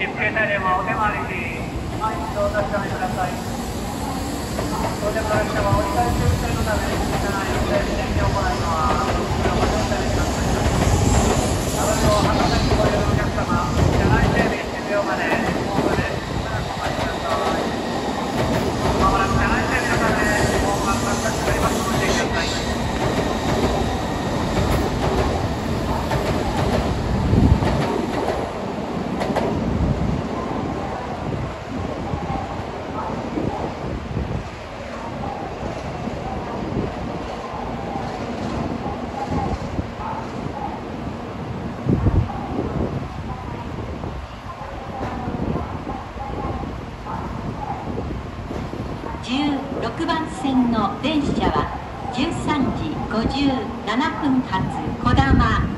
切符携帯電話お手回りし、毎日お確かめください。到着の列車は折り返し運転のため、車内の整備点検を行います。車の電車になっております。などを博多にご利用のお客様、車内整備終了まで、ホームでしばらくお待ちください。まもなく車内整備のため、ホームが発車しておりますので、ご注意ください。16番線の電車は13時57分発こだま